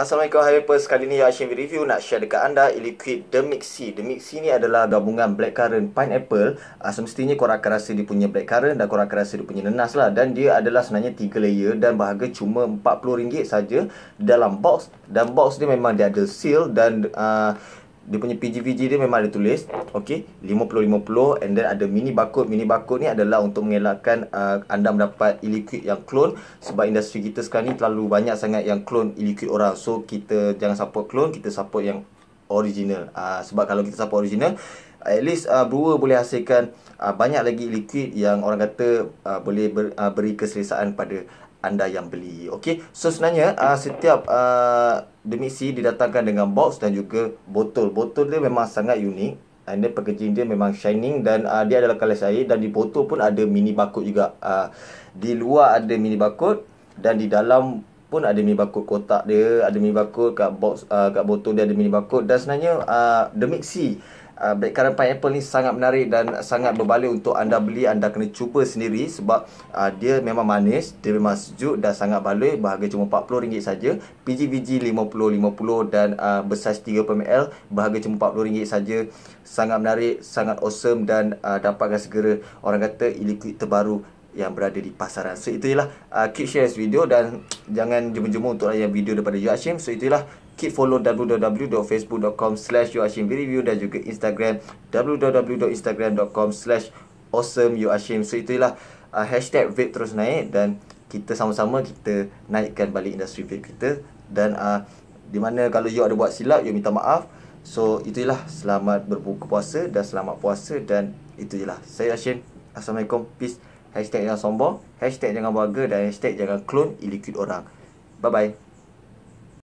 Assalamualaikum Hypers Kali ni Hashim review nak share dekat anda Illiquid The Mixi The Mixi ni adalah gabungan blackcurrant pineapple. Uh, Semestinya korang akan rasa dia punya blackcurrant Dan korang akan rasa dia punya nenas lah. Dan dia adalah sebenarnya 3 layer Dan berharga cuma RM40 saja Dalam box. Dan box dia memang dia ada seal Dan uh, dia punya PGVG dia memang ada tulis okey 50-50 and then ada mini barcode. Mini barcode ni adalah untuk mengelakkan uh, anda mendapat e-liquid yang clone. Sebab industri kita sekarang ni terlalu banyak sangat yang clone e-liquid orang. So kita jangan support clone kita support yang original. Uh, sebab kalau kita support original at least uh, brewer boleh hasilkan uh, banyak lagi liquid yang orang kata uh, boleh ber, uh, beri keselesaan pada anda yang beli. Okey. So sebenarnya uh, setiap uh, demisi didatangkan dengan box dan juga botol. Botol dia memang sangat unik. And then packaging dia memang shining dan uh, dia adalah kalas air dan di botol pun ada mini barcode juga. Uh, di luar ada mini barcode dan di dalam pun ada mini barcode kotak dia, ada mini barcode kat box uh, kat botol dia ada mini barcode dan sebenarnya uh, the uh, blackcurrant pineapple ni sangat menarik dan sangat berbaloi untuk anda beli anda kena cuba sendiri sebab uh, dia memang manis dia memang sejuk dan sangat baloi berharga cuma RM40 saja PGVG 50-50 dan uh, bersaiz 30ml berharga cuma RM40 saja sangat menarik sangat awesome dan uh, dapatkan segera orang kata e-liquid terbaru yang berada di pasaran. So itulah uh, keep share this video dan jangan jemu-jemu untuk layan video daripada You Hashim. So itulah keep follow www.facebook.com slash review dan juga Instagram www.instagram.com slash awesome So itulah uh, hashtag vape terus naik dan kita sama-sama kita naikkan balik industri vape kita dan uh, di mana kalau you ada buat silap you minta maaf. So itulah selamat berbuka puasa dan selamat puasa dan itulah saya Hashim. Assalamualaikum. Peace. Hashtag jangan sombong Hashtag jangan bangga Dan hashtag jangan clone illiquid orang Bye bye